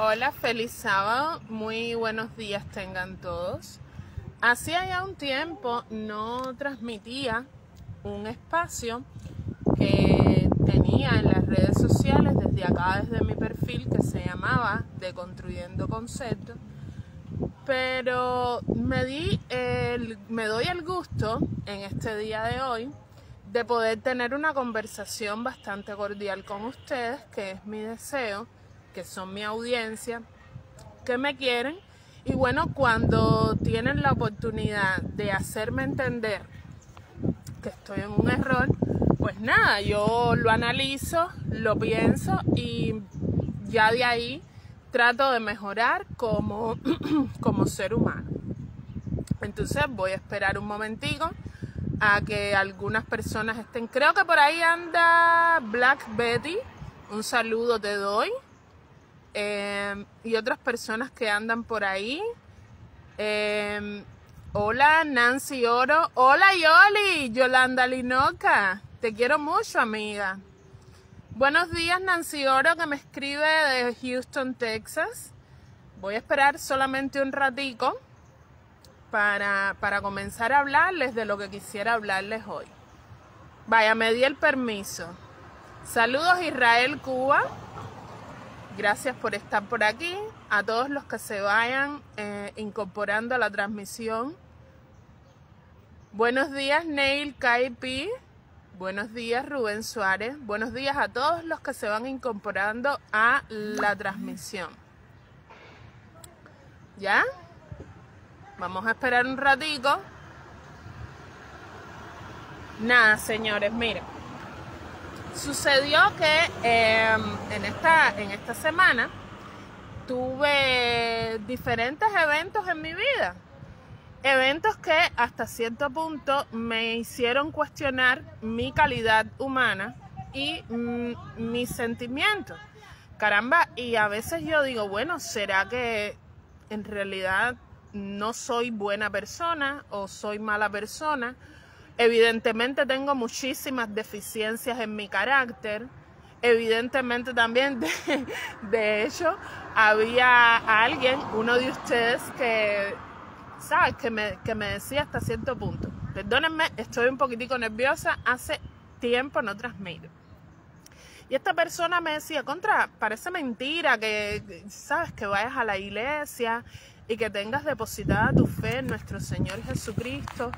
Hola, feliz sábado. Muy buenos días tengan todos. Hacía ya un tiempo no transmitía un espacio que tenía en las redes sociales desde acá, desde mi perfil, que se llamaba Deconstruyendo Conceptos. Pero me, di el, me doy el gusto en este día de hoy de poder tener una conversación bastante cordial con ustedes, que es mi deseo que son mi audiencia, que me quieren. Y bueno, cuando tienen la oportunidad de hacerme entender que estoy en un error, pues nada, yo lo analizo, lo pienso y ya de ahí trato de mejorar como, como ser humano. Entonces voy a esperar un momentico a que algunas personas estén. Creo que por ahí anda Black Betty. Un saludo te doy. Em, y otras personas que andan por ahí. Em, hola Nancy Oro. Hola Yoli, Yolanda Linoca. Te quiero mucho, amiga. Buenos días, Nancy Oro, que me escribe de Houston, Texas. Voy a esperar solamente un ratico para, para comenzar a hablarles de lo que quisiera hablarles hoy. Vaya, me di el permiso. Saludos Israel, Cuba. Gracias por estar por aquí. A todos los que se vayan eh, incorporando a la transmisión. Buenos días, Neil Kaipi. Buenos días, Rubén Suárez. Buenos días a todos los que se van incorporando a la transmisión. ¿Ya? Vamos a esperar un ratico. Nada, señores, miren Sucedió que em, en, esta, en esta semana tuve diferentes eventos en mi vida. Eventos que hasta cierto punto me hicieron cuestionar mi calidad humana y mis sentimientos. Caramba, y a veces yo digo, bueno, ¿será que en realidad no soy buena persona o soy mala persona? Evidentemente tengo muchísimas deficiencias en mi carácter. Evidentemente también, de, hecho, había alguien, uno de ustedes, que, ¿sabes? Que me, que me decía hasta cierto punto. Perdónenme, estoy un poquitico nerviosa, hace tiempo no transmito. Y esta persona me decía, contra, parece mentira que, sabes, que vayas a la iglesia y que tengas depositada tu fe en nuestro Señor Jesucristo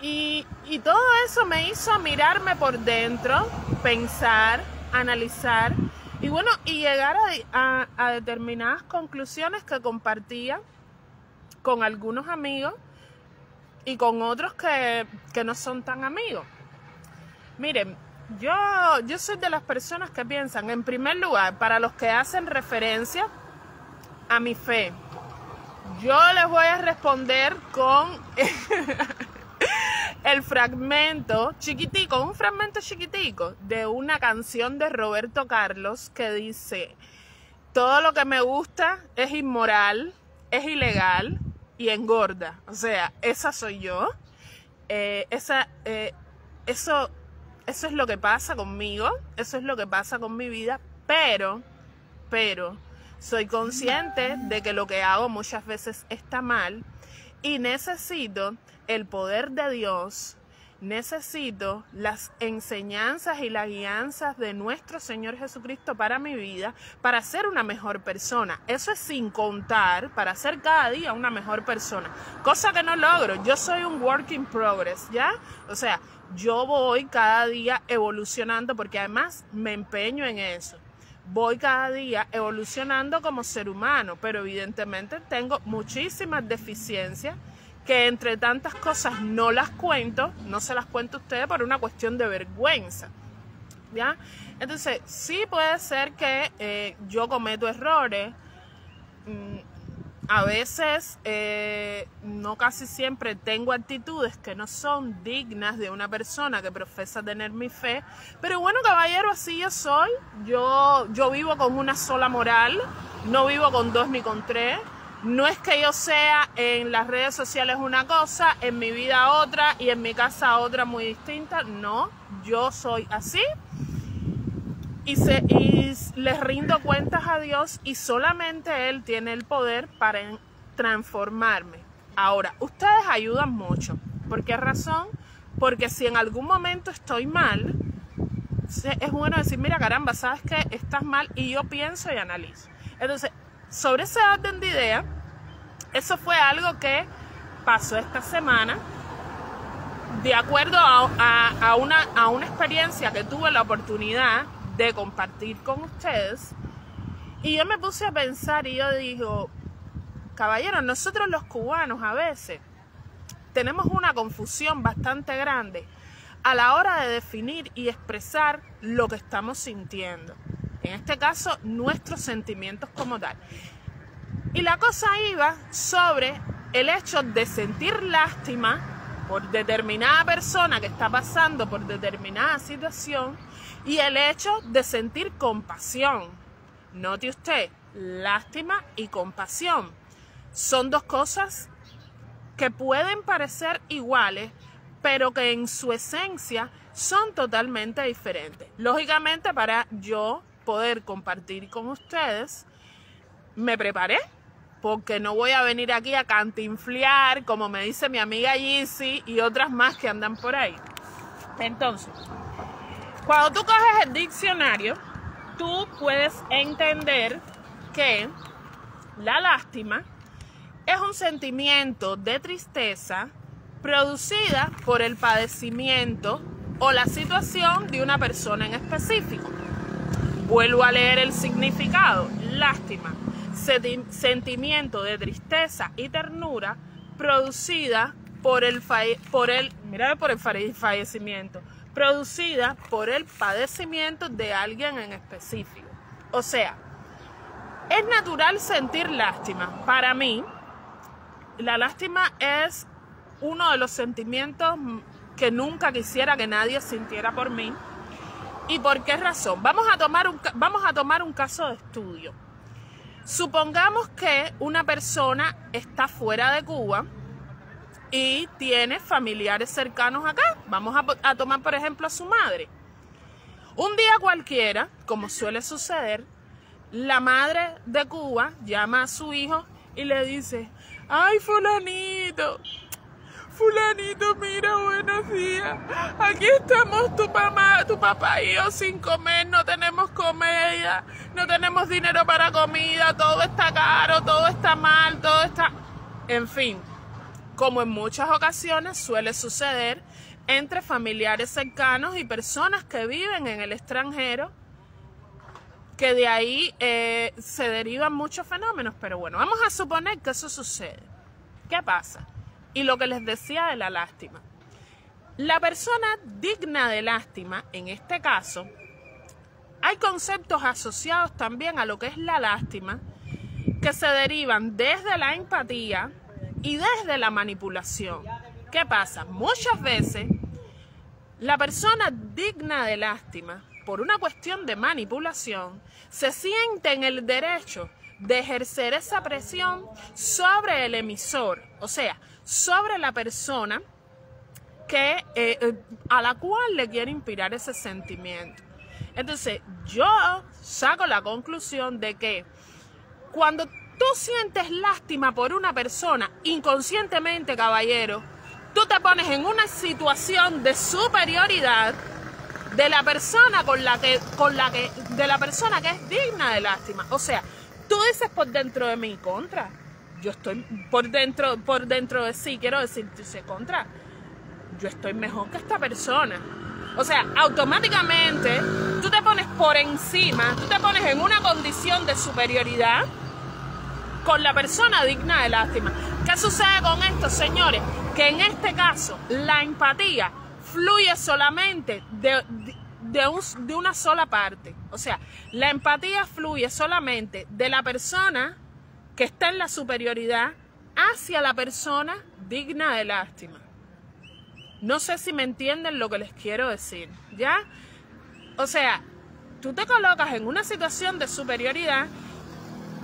y, todo eso me hizo mirarme por dentro, pensar, analizar y bueno, y llegar a, determinadas conclusiones que compartía con algunos amigos y con otros que, no son tan amigos. Miren, yo, yo soy de las personas que piensan, en primer lugar, para los que hacen referencia a mi fe, yo les voy a responder con el fragmento chiquitico, un fragmento chiquitico de una canción de Roberto Carlos que dice, todo lo que me gusta es inmoral, es ilegal y engorda. O sea, esa soy yo. Eh, esa, eh, eso, eso es lo que pasa conmigo, eso es lo que pasa con mi vida, pero, pero, soy consciente de que lo que hago muchas veces está mal y necesito el poder de Dios, necesito las enseñanzas y las guianzas de nuestro Señor Jesucristo para mi vida, para ser una mejor persona. Eso es sin contar para ser cada día una mejor persona, cosa que no logro. Yo soy un work in progress, ¿ya? O sea, yo voy cada día evolucionando porque además me empeño en eso. Voy cada día evolucionando como ser humano, pero evidentemente tengo muchísimas deficiencias que entre tantas cosas no las cuento, no se las cuento a ustedes por una cuestión de vergüenza. ¿Ya? Entonces, sí puede ser que eh, yo cometo errores. Mm, a veces, eh, no casi siempre, tengo actitudes que no son dignas de una persona que profesa tener mi fe. Pero bueno, caballero, así yo soy. Yo, yo vivo con una sola moral, no vivo con dos ni con tres. No es que yo sea en las redes sociales una cosa, en mi vida otra y en mi casa otra muy distinta. No, yo soy así. y, les rindo cuentas a Dios y solamente Él tiene el poder para transformarme. Ahora, ustedes ayudan mucho. ¿Por qué razón? Porque si en algún momento estoy mal, es bueno decir, mira caramba, sabes que estás mal y yo pienso y analizo. Entonces, sobre ese orden de idea, eso fue algo que pasó esta semana de acuerdo a, una, a una experiencia que tuve la oportunidad de compartir con ustedes. Y yo me puse a pensar y yo digo, caballeros, nosotros los cubanos a veces tenemos una confusión bastante grande a la hora de definir y expresar lo que estamos sintiendo. En este caso, nuestros sentimientos como tal. Y la cosa iba sobre el hecho de sentir lástima por determinada persona que está pasando por determinada situación y el hecho de sentir compasión. Note usted, lástima y compasión son dos cosas que pueden parecer iguales, pero que en su esencia son totalmente diferentes. Lógicamente, para yo poder compartir con ustedes, me preparé, porque no voy a venir aquí a cantinfliar, como me dice mi amiga Yeezy y otras más que andan por ahí. Entonces, cuando tú coges el diccionario, tú puedes entender que la lástima es un sentimiento de tristeza producida por el padecimiento o la situación de una persona en específico. Vuelvo a leer el significado. Lástima, sentimiento de tristeza y ternura producida por el, por el, mira, por el fallecimiento, producida por el padecimiento de alguien en específico. O sea, es natural sentir lástima. Para mí, la lástima es uno de los sentimientos que nunca quisiera que nadie sintiera por mí. ¿Y por qué razón? Vamos a tomar un, vamos a tomar un caso de estudio. Supongamos que una persona está fuera de Cuba y tiene familiares cercanos acá. Vamos a, a tomar, por ejemplo, a su madre. Un día cualquiera, como suele suceder, la madre de Cuba llama a su hijo y le dice, ay fulanito, Fulanito, mira, buenos días. Aquí estamos tu mamá, tu papá y yo sin comer, no tenemos comida, no tenemos dinero para comida, todo está caro, todo está mal, todo está... En fin, como en muchas ocasiones suele suceder entre familiares cercanos y personas que viven en el extranjero, que de ahí eh, se derivan muchos fenómenos. Pero bueno, vamos a suponer que eso sucede. ¿Qué pasa? Y lo que les decía de la lástima. La persona digna de lástima, en este caso, hay conceptos asociados también a lo que es la lástima que se derivan desde la empatía y desde la manipulación. ¿Qué pasa? Muchas veces la persona digna de lástima, por una cuestión de manipulación, se siente en el derecho de ejercer esa presión sobre el emisor, o sea, sobre la persona que, eh, eh, a la cual le quiere inspirar ese sentimiento. Entonces, yo saco la conclusión de que cuando tú sientes lástima por una persona, inconscientemente, caballero, tú te pones en una situación de superioridad de la persona con la que, con la que, de la persona que es digna de lástima. O sea, tú dices por dentro de mi contra yo estoy por dentro, por dentro de sí, quiero decir, dice contra, yo estoy mejor que esta persona. O sea, automáticamente tú te pones por encima, tú te pones en una condición de superioridad con la persona digna de lástima. ¿Qué sucede con esto, señores? Que en este caso la empatía fluye solamente de, de una sola parte. O sea, la empatía fluye solamente de la persona que está en la superioridad hacia la persona digna de lástima. No sé si me entienden lo que les quiero decir, ¿ya? O sea, tú te colocas en una situación de superioridad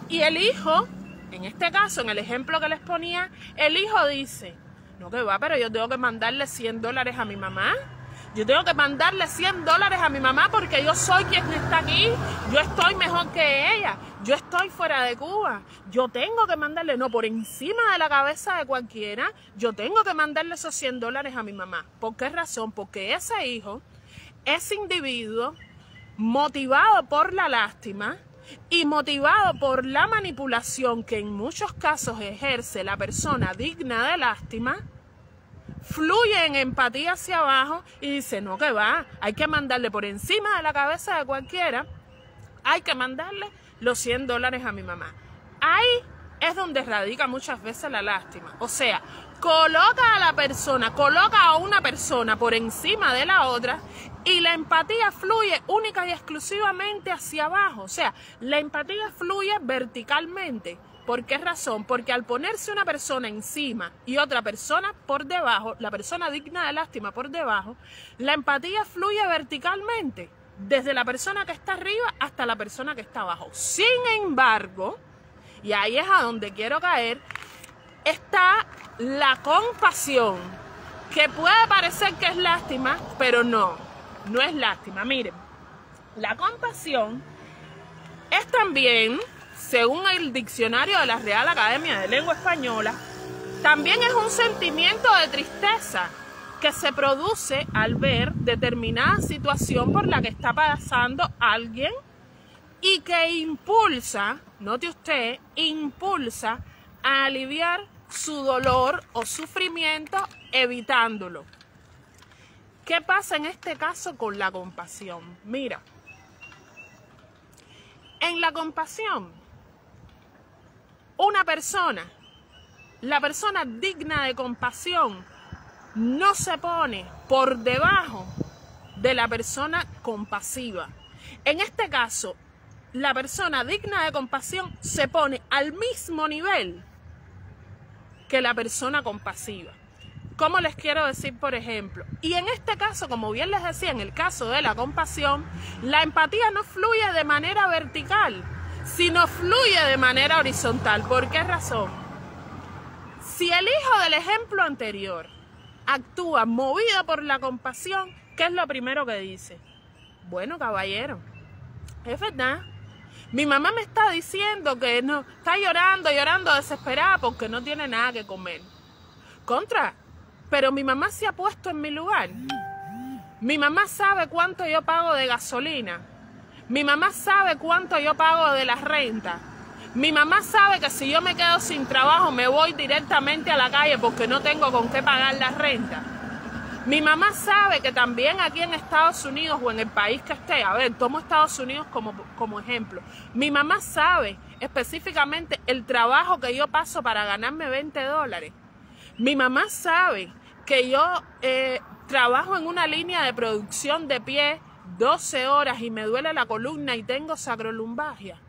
y el hijo, en este caso, en el ejemplo que les ponía, el hijo dice, no que va, pero yo tengo que mandarle 100 dólares a mi mamá. Yo tengo que mandarle 100 dólares a mi mamá porque yo soy quien está aquí. Yo estoy mejor que ella. Yo estoy fuera de Cuba. Yo tengo que mandarle, no por encima de la cabeza de cualquiera, yo tengo que mandarle esos 100 dólares a mi mamá. ¿Por qué razón? Porque ese hijo, ese individuo, motivado por la lástima, y motivado por la manipulación que en muchos casos ejerce la persona digna de lástima, fluye en empatía hacia abajo y dice, no, que va, hay que mandarle por encima de la cabeza de cualquiera, hay que mandarle los 100 dólares a mi mamá. Ahí es donde radica muchas veces la lástima. O sea, coloca a la persona, coloca a una persona por encima de la otra y la empatía fluye única y exclusivamente hacia abajo. O sea, la empatía fluye verticalmente. ¿Por qué razón? Porque al ponerse una persona encima y otra persona por debajo, la persona digna de lástima por debajo, la empatía fluye verticalmente, desde la persona que está arriba hasta la persona que está abajo. Sin embargo, y ahí es a donde quiero caer, está la compasión, que puede parecer que es lástima, pero no, no es lástima. Miren, la compasión es también, según el diccionario de la Real Academia de Lengua Española, también es un sentimiento de tristeza que se produce al ver determinada situación por la que está pasando alguien y que impulsa, note usted, impulsa a aliviar su dolor o sufrimiento evitándolo. ¿Qué pasa en este caso con la compasión? Mira, en la compasión, una persona, la persona digna de compasión, no se pone por debajo de la persona compasiva. En este caso, la persona digna de compasión se pone al mismo nivel que la persona compasiva. ¿Cómo les quiero decir, por ejemplo? Y en este caso, como bien les decía, en el caso de la compasión, la empatía no fluye de manera vertical, sino fluye de manera horizontal. ¿Por qué razón? Si el hijo del ejemplo anterior actúa movido por la compasión, ¿qué es lo primero que dice? Bueno, caballero, es verdad, mi mamá me está diciendo que no, está llorando, llorando desesperada porque no tiene nada que comer. Contra, pero mi mamá se ha puesto en mi lugar. Mi mamá sabe cuánto yo pago de gasolina. Mi mamá sabe cuánto yo pago de la renta. Mi mamá sabe que si yo me quedo sin trabajo me voy directamente a la calle porque no tengo con qué pagar la renta. Mi mamá sabe que también aquí en Estados Unidos o en el país que esté, a ver, tomo Estados Unidos como, como ejemplo, mi mamá sabe específicamente el trabajo que yo paso para ganarme 20 dólares. Mi mamá sabe que yo eh, trabajo en una línea de producción de pie 12 horas y me duele la columna y tengo sacrolumbagia.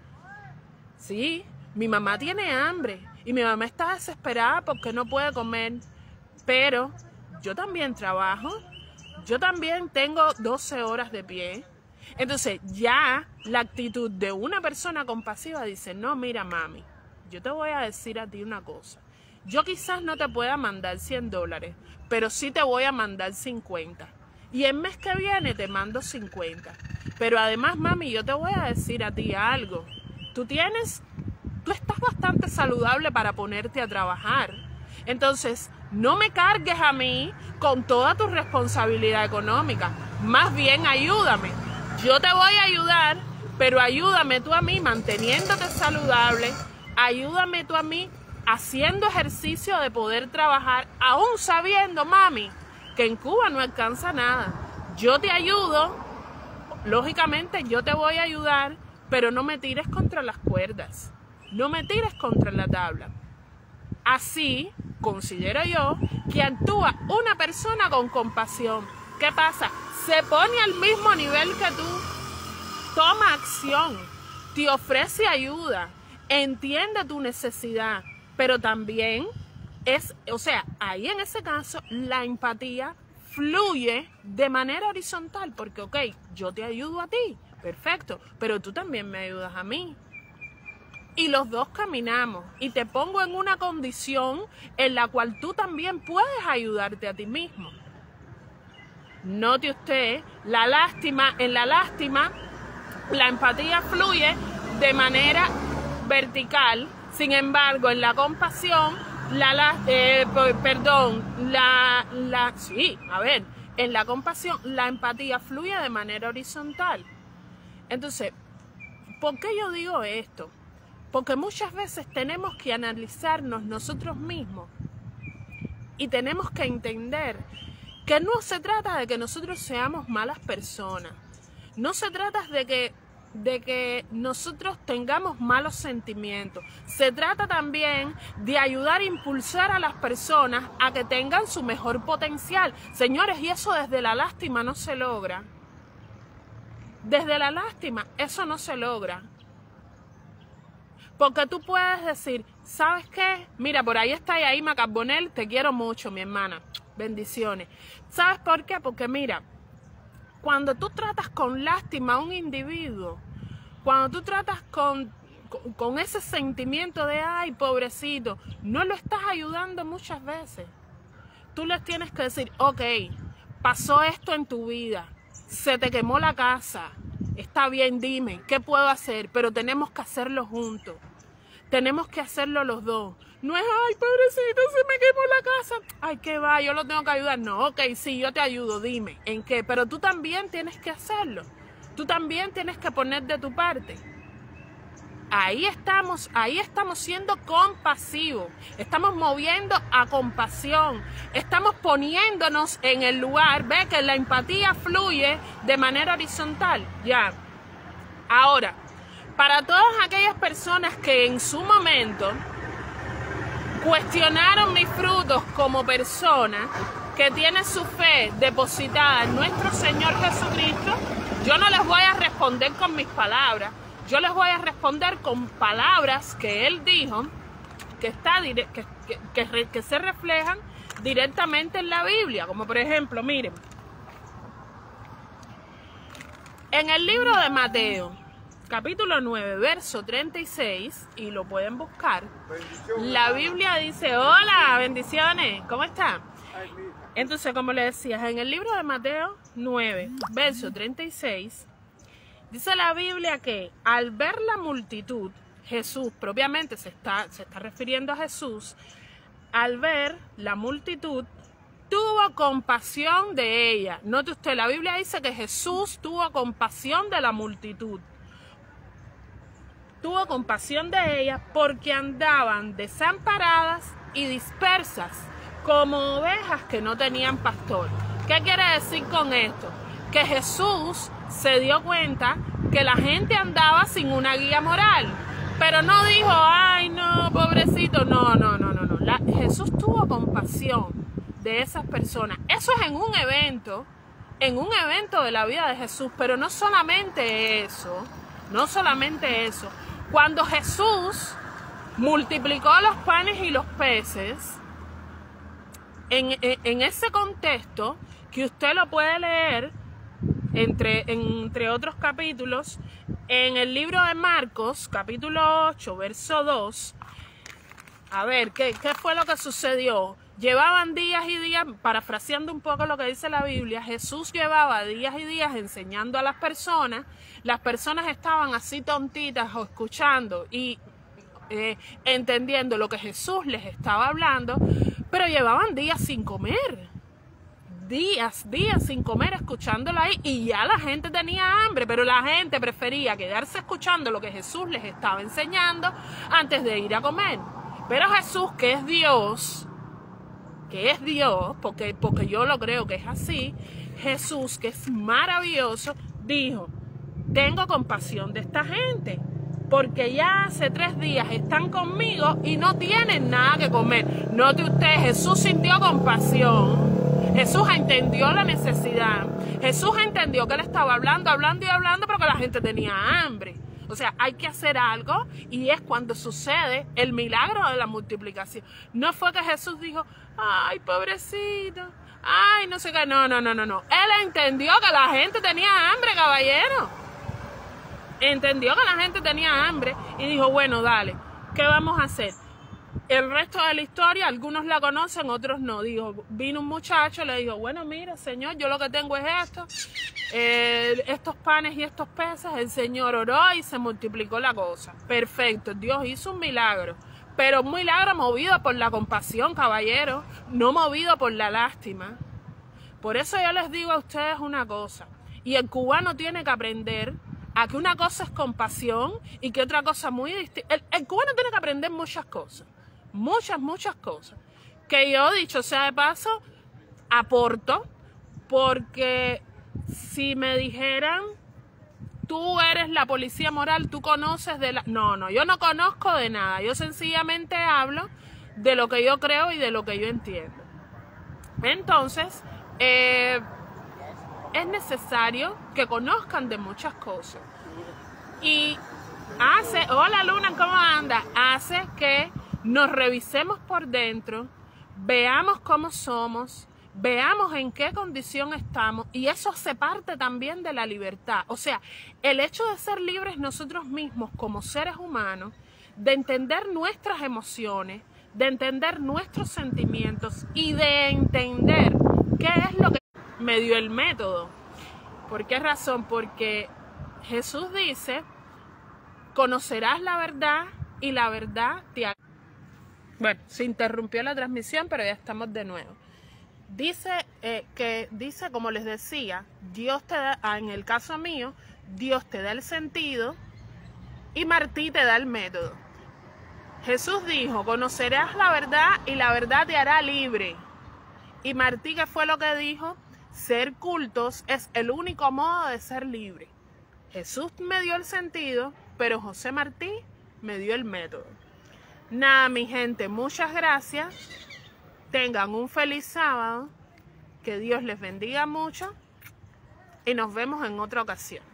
Sí, mi mamá tiene hambre y mi mamá está desesperada porque no puede comer, pero yo también trabajo, yo también tengo 12 horas de pie. Entonces ya la actitud de una persona compasiva dice, no, mira mami, yo te voy a decir a ti una cosa. Yo quizás no te pueda mandar 100 dólares, pero sí te voy a mandar 50. Y el mes que viene te mando 50. Pero además, mami, yo te voy a decir a ti algo. Tú tienes, tú estás bastante saludable para ponerte a trabajar. Entonces, no me cargues a mí con toda tu responsabilidad económica. Más bien ayúdame. Yo te voy a ayudar, pero ayúdame tú a mí manteniéndote saludable. Ayúdame tú a mí haciendo ejercicio de poder trabajar, aún sabiendo, mami, que en Cuba no alcanza nada. Yo te ayudo, lógicamente yo te voy a ayudar, pero no me tires contra las cuerdas. No me tires contra la tabla. Así considero yo, que actúa una persona con compasión. ¿Qué pasa? Se pone al mismo nivel que tú, toma acción, te ofrece ayuda, entiende tu necesidad, pero también es, o sea, ahí en ese caso la empatía fluye de manera horizontal, porque, ok, yo te ayudo a ti, perfecto, pero tú también me ayudas a mí y los dos caminamos y te pongo en una condición en la cual tú también puedes ayudarte a ti mismo. Note usted, la lástima, en la lástima, la empatía fluye de manera vertical, sin embargo, en la compasión, la, eh, perdón, la, la, sí, a ver, en la compasión, la empatía fluye de manera horizontal. Entonces, ¿por qué yo digo esto? Porque muchas veces tenemos que analizarnos nosotros mismos y tenemos que entender que no se trata de que nosotros seamos malas personas. No se trata de que de que nosotros tengamos malos sentimientos. Se trata también de ayudar a impulsar a las personas a que tengan su mejor potencial. Señores, y eso desde la lástima no se logra. Desde la lástima, eso no se logra. Porque tú puedes decir, ¿sabes qué? Mira, por ahí está Yaima Carbonel, te quiero mucho, mi hermana. Bendiciones. ¿Sabes por qué? Porque mira, cuando tú tratas con lástima a un individuo, cuando tú tratas con, con, ese sentimiento de, ay, pobrecito, no lo estás ayudando muchas veces. Tú les tienes que decir, ok, pasó esto en tu vida, se te quemó la casa, está bien, dime, ¿qué puedo hacer? Pero tenemos que hacerlo juntos. Tenemos que hacerlo los dos. No es, ay, pobrecito, se me quemó la casa. Ay, ¿qué va? Yo lo tengo que ayudar. No, ok, sí, yo te ayudo, dime. ¿En qué? Pero tú también tienes que hacerlo. Tú también tienes que poner de tu parte. Ahí estamos, ahí estamos siendo compasivos. Estamos moviendo a compasión. Estamos poniéndonos en el lugar. Ve que la empatía fluye de manera horizontal. Ya. Ahora, para todas aquellas personas que en su momento cuestionaron mis frutos como persona que tiene su fe depositada en nuestro Señor Jesucristo, yo no les voy a responder con mis palabras, yo les voy a responder con palabras que Él dijo, que, está, que, que, que se reflejan directamente en la Biblia, como por ejemplo, miren, en el libro de Mateo, capítulo 9, verso 36, y lo pueden buscar, la Biblia dice, hola, bendiciones, ¿cómo están? Entonces, como les decía, en el libro de Mateo 9, verso 36, dice la Biblia que al ver la multitud, Jesús, propiamente se está, se está refiriendo a Jesús, al ver la multitud, tuvo compasión de ella. Note usted, la Biblia dice que Jesús tuvo compasión de la multitud tuvo compasión de ellas porque andaban desamparadas y dispersas como ovejas que no tenían pastor. ¿Qué quiere decir con esto? Que Jesús se dio cuenta que la gente andaba sin una guía moral, pero no dijo, ay no, pobrecito, no, no, no, no, no. Jesús tuvo compasión de esas personas. Eso es en un evento, en un evento de la vida de Jesús, pero no solamente eso, no solamente eso. Cuando Jesús multiplicó los panes y los peces, en, ese contexto, que usted lo puede leer entre, entre otros capítulos, en el libro de Marcos, capítulo 8, verso 2, a ver, ¿qué, ¿qué, fue lo que sucedió? Llevaban días y días, parafraseando un poco lo que dice la Biblia, Jesús llevaba días y días enseñando a las personas, las personas estaban así tontitas o escuchando y eh, entendiendo lo que Jesús les estaba hablando, pero llevaban días sin comer, días, días sin comer, escuchándolo ahí y ya la gente tenía hambre, pero la gente prefería quedarse escuchando lo que Jesús les estaba enseñando antes de ir a comer. Pero Jesús, que es Dios, que es Dios, porque, porque yo lo creo que es así, Jesús, que es maravilloso, dijo, tengo compasión de esta gente, porque ya hace tres días están conmigo y no tienen nada que comer. Note usted, Jesús sintió compasión, Jesús entendió la necesidad, Jesús entendió que él estaba hablando, hablando y hablando, pero que la gente tenía hambre. O sea, hay que hacer algo y es cuando sucede el milagro de la multiplicación. No fue que Jesús dijo, ay, pobrecito, ay, no sé qué. No, no, no, no, no. Él entendió que la gente tenía hambre, caballero. Entendió que la gente tenía hambre y dijo, bueno, dale, ¿qué vamos a hacer? El resto de la historia, algunos la conocen, otros no. Dijo, vino un muchacho, le dijo, bueno, mira, señor, yo lo que tengo es esto, eh, estos panes y estos peces. El señor oró y se multiplicó la cosa. Perfecto, Dios hizo un milagro. Pero un milagro movido por la compasión, caballero, no movido por la lástima. Por eso yo les digo a ustedes una cosa. Y el cubano tiene que aprender a que una cosa es compasión y que otra cosa muy distinta. El, cubano tiene que aprender muchas cosas, muchas, muchas cosas. Que yo, dicho sea de paso, aporto, porque si me dijeran, tú eres la policía moral, tú conoces de la... No, no, yo no conozco de nada, yo sencillamente hablo de lo que yo creo y de lo que yo entiendo. Entonces, eh, es necesario que conozcan de muchas cosas. Y hace, hola Luna, ¿cómo anda? Hace que nos revisemos por dentro, veamos cómo somos, veamos en qué condición estamos y eso hace parte también de la libertad. O sea, el hecho de ser libres nosotros mismos como seres humanos, de entender nuestras emociones, de entender nuestros sentimientos y de entender qué es lo que me dio el método. ¿Por qué razón? Porque Jesús dice, conocerás la verdad y la verdad te hará. Bueno, se interrumpió la transmisión, pero ya estamos de nuevo. Dice eh, que, dice, como les decía, Dios te da, ah, en el caso mío, Dios te da el sentido y Martí te da el método. Jesús dijo, conocerás la verdad y la verdad te hará libre. Y Martí, ¿qué fue lo que dijo? Ser cultos es el único modo de ser libre. Jesús me dio el sentido, pero José Martí me dio el método. Nada, mi gente, muchas gracias. Tengan un feliz sábado. Que Dios les bendiga mucho. Y nos vemos en otra ocasión.